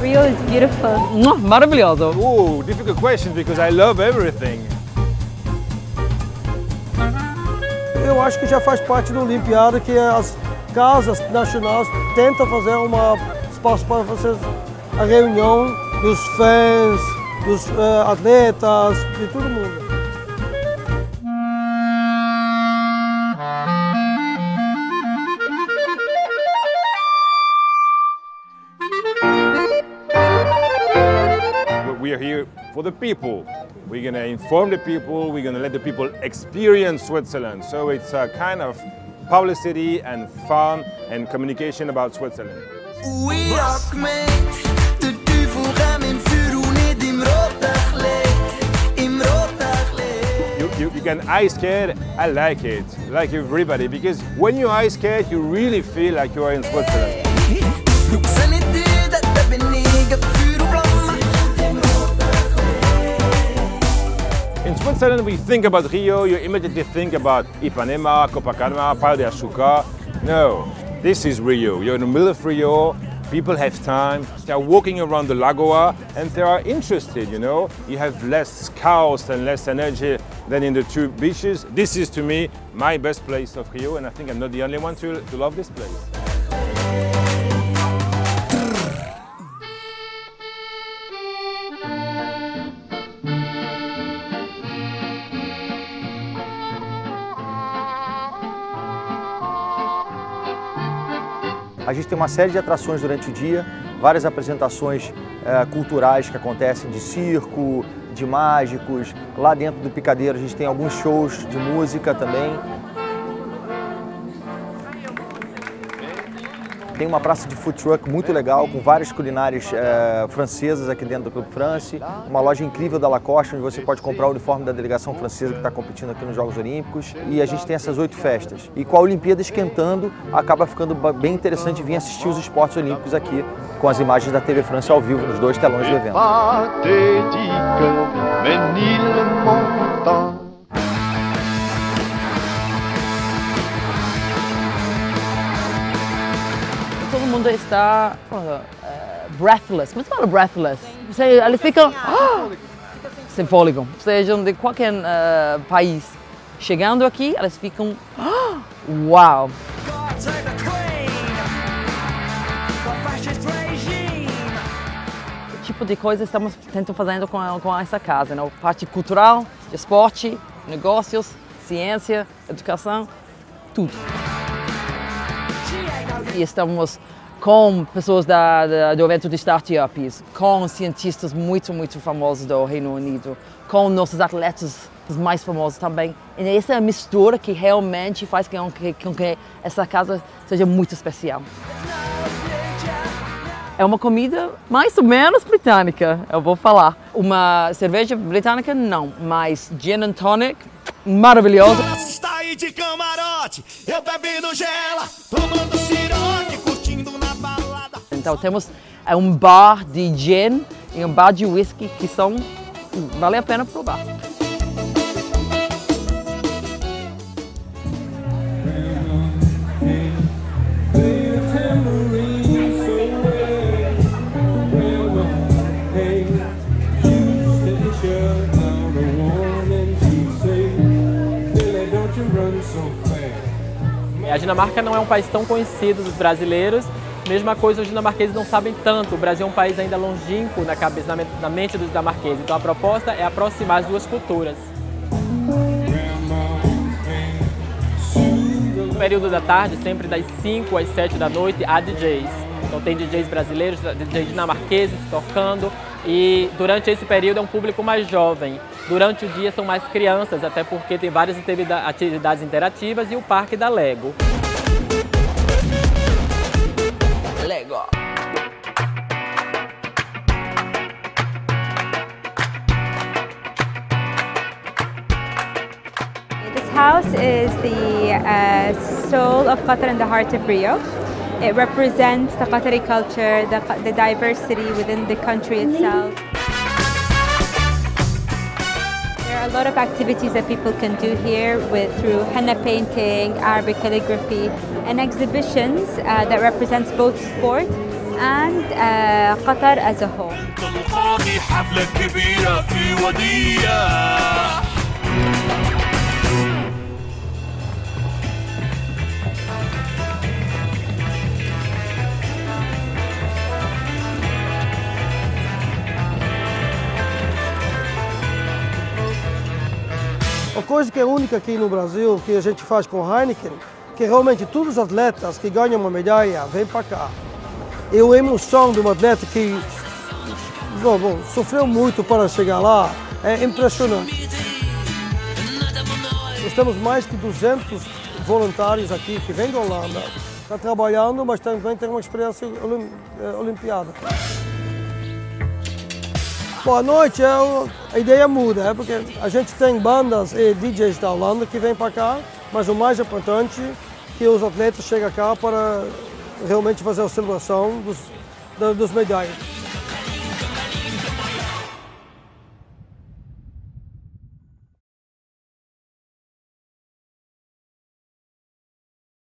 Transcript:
Rio is beautiful. Maravilhoso. Oh, difficult question because I love everything. Eu acho que já faz parte da Olimpiada que as casas nacionais tentam fazer um espaço para vocês, a reunião dos fãs, dos uh, atletas, de todo mundo. We are here for the people. We're going to inform the people, we're going to let the people experience Switzerland. So it's a kind of publicity and fun and communication about Switzerland. You, you, you can ice skate, I like it, like everybody, because when you ice skate, you really feel like you are in Switzerland. In Switzerland, we think about Rio, you immediately think about Ipanema, Copacabana, Palo de Açúcar. No, this is Rio. You're in the middle of Rio, people have time, they're walking around the Lagoa and they are interested, you know. You have less chaos and less energy than in the two beaches. This is, to me, my best place of Rio, and I think I'm not the only one to, to love this place. A gente tem uma série de atrações durante o dia, várias apresentações eh, culturais que acontecem de circo, de mágicos. Lá dentro do Picadeiro a gente tem alguns shows de música também. Tem uma praça de food truck muito legal, com várias culinárias eh, francesas aqui dentro do Clube France. Uma loja incrível da Lacoste, onde você pode comprar o uniforme da delegação francesa que está competindo aqui nos Jogos Olímpicos. E a gente tem essas oito festas. E com a Olimpíada esquentando, acaba ficando bem interessante vir assistir os esportes olímpicos aqui, com as imagens da TV France ao vivo nos dois telões do evento. Mundo está uh, breathless. Como se fala breathless? Você, eles ficam ah, sem fôlego. Sejam de qualquer uh, país. Chegando aqui, eles ficam ah, uau! Que tipo de coisa estamos tentando fazendo com, com essa casa? Né? Parte cultural, esporte, negócios, ciência, educação, tudo. E estamos com pessoas da, da, do evento de startups, com cientistas muito, muito famosos do Reino Unido, com nossos atletas mais famosos também. E essa mistura que realmente faz com que, com que essa casa seja muito especial. É uma comida mais ou menos britânica, eu vou falar. Uma cerveja britânica, não, mas gin and tonic, maravilhoso. Está aí de camarote, eu bebendo gela, tomando siroque. Então temos é, um bar de gin e um bar de whisky que são vale a pena provar. A Dinamarca não é um país tão conhecido dos brasileiros, mesma coisa os dinamarqueses não sabem tanto. O Brasil é um país ainda longínquo na cabeça, na mente dos dinamarqueses. Então a proposta é aproximar as duas culturas. No período da tarde, sempre das 5 às 7 da noite, há DJs. Então tem DJs brasileiros, DJs dinamarqueses tocando e durante esse período é um público mais jovem. Durante o dia são mais crianças, até porque tem várias atividades interativas e o parque da Lego. House is the uh, soul of Qatar and the heart of Rio. It represents the Qatari culture, the, the diversity within the country itself. There are a lot of activities that people can do here with through henna painting, Arabic calligraphy, and exhibitions uh, that represents both sport and uh, Qatar as a whole. Coisa que é única aqui no Brasil, que a gente faz com Heineken, que realmente todos os atletas que ganham uma medalha vêm para cá. E a emoção de um atleta que bom, bom, sofreu muito para chegar lá é impressionante. Nós temos mais que 200 voluntários aqui que vêm da Holanda, estão trabalhando, mas também têm uma experiência olim, olimpiada. Boa noite, é a ideia muda, é porque a gente tem bandas e DJs da Holanda que vêm para cá, mas o mais importante é que os atletas chegam cá para realmente fazer a celebração dos, dos medalhas.